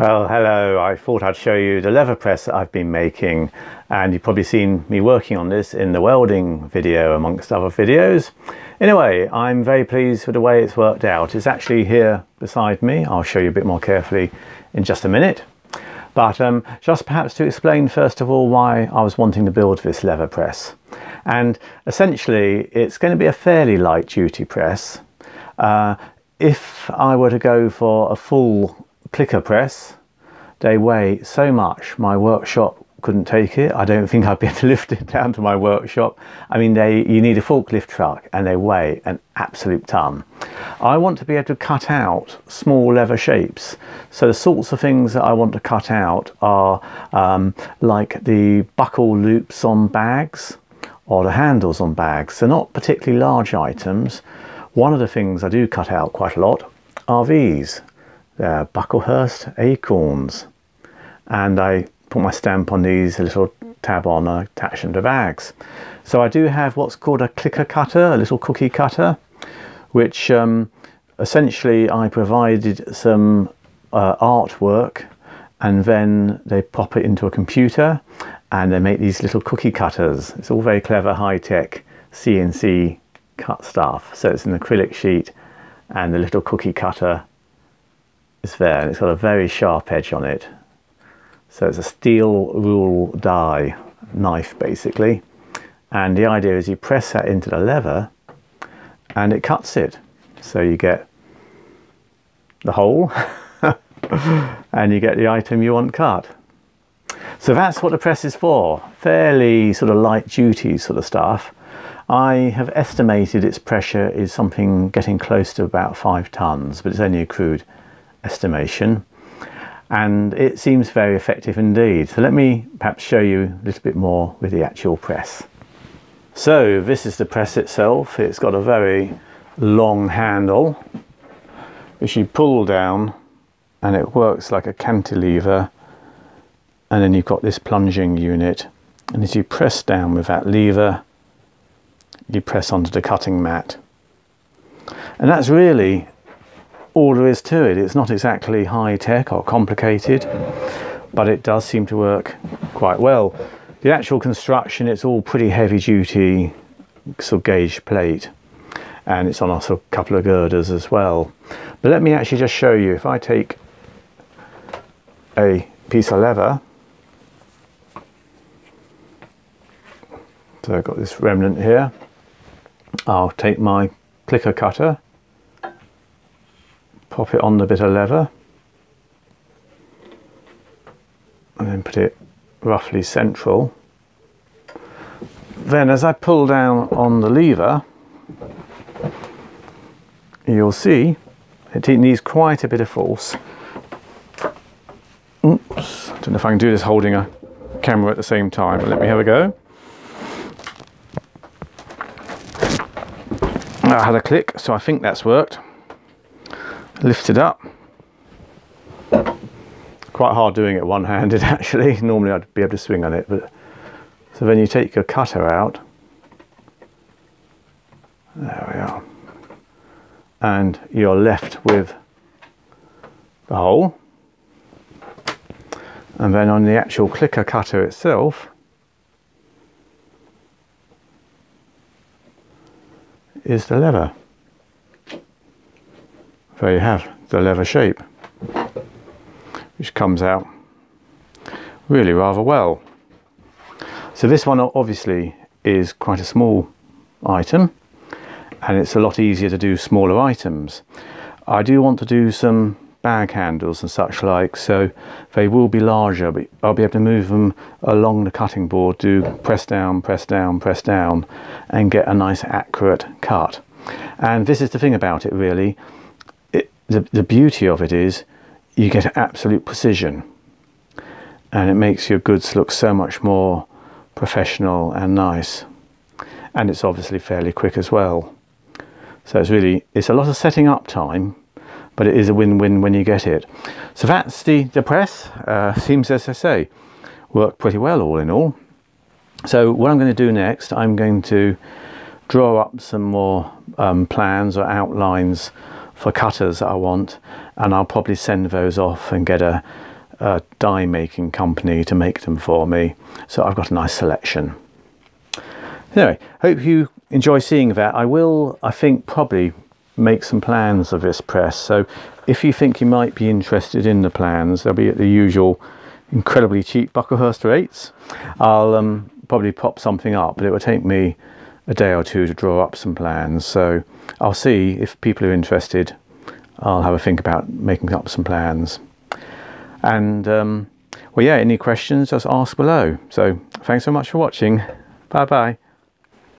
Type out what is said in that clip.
Well, hello. I thought I'd show you the leather press that I've been making and you've probably seen me working on this in the welding video amongst other videos. Anyway, I'm very pleased with the way it's worked out. It's actually here beside me. I'll show you a bit more carefully in just a minute. But um, just perhaps to explain first of all why I was wanting to build this leather press. And essentially it's going to be a fairly light duty press. Uh, if I were to go for a full clicker press, they weigh so much my workshop couldn't take it. I don't think I'd be able to lift it down to my workshop. I mean, they you need a forklift truck and they weigh an absolute ton. I want to be able to cut out small leather shapes. So the sorts of things that I want to cut out are um, like the buckle loops on bags or the handles on bags. They're not particularly large items. One of the things I do cut out quite a lot are these. They're Bucklehurst acorns. And I put my stamp on these, a little tab on, and attach them to bags. So I do have what's called a clicker cutter, a little cookie cutter, which um, essentially I provided some uh, artwork and then they pop it into a computer and they make these little cookie cutters. It's all very clever, high-tech CNC cut stuff. So it's an acrylic sheet and the little cookie cutter is there. And it's got a very sharp edge on it so it's a steel rule die knife basically. And the idea is you press that into the leather and it cuts it. So you get the hole and you get the item you want cut. So that's what the press is for. Fairly sort of light duty sort of stuff. I have estimated its pressure is something getting close to about five tons, but it's only a crude estimation and it seems very effective indeed. So let me perhaps show you a little bit more with the actual press. So this is the press itself. It's got a very long handle which you pull down and it works like a cantilever and then you've got this plunging unit and as you press down with that lever you press onto the cutting mat and that's really all there is to it. It's not exactly high tech or complicated, but it does seem to work quite well. The actual construction, it's all pretty heavy duty sort of gauge plate and it's on a couple of girders as well. But let me actually just show you, if I take a piece of leather, so I've got this remnant here, I'll take my clicker cutter pop it on the bit of leather and then put it roughly central. Then as I pull down on the lever, you'll see it needs quite a bit of force. Oops, I don't know if I can do this holding a camera at the same time, but let me have a go. I had a click, so I think that's worked lift it up. Quite hard doing it one-handed actually. Normally I'd be able to swing on it, but so then you take your cutter out. There we are. And you're left with the hole. And then on the actual clicker cutter itself, is the leather there you have the leather shape which comes out really rather well. So this one obviously is quite a small item and it's a lot easier to do smaller items. I do want to do some bag handles and such like so they will be larger but I'll be able to move them along the cutting board do press down press down press down and get a nice accurate cut. And this is the thing about it really the, the beauty of it is you get absolute precision and it makes your goods look so much more professional and nice. And it's obviously fairly quick as well. So it's really it's a lot of setting up time but it is a win-win when you get it. So that's the the press. Uh, seems as I say work pretty well all in all. So what I'm going to do next I'm going to draw up some more um, plans or outlines for cutters I want and I'll probably send those off and get a a die making company to make them for me. So I've got a nice selection. Anyway, hope you enjoy seeing that. I will, I think, probably make some plans of this press. So if you think you might be interested in the plans, they'll be at the usual incredibly cheap Bucklehurst rates. I'll um, probably pop something up, but it will take me a day or two to draw up some plans. So I'll see if people are interested. I'll have a think about making up some plans. And um, well, yeah, any questions, just ask below. So thanks so much for watching. Bye bye.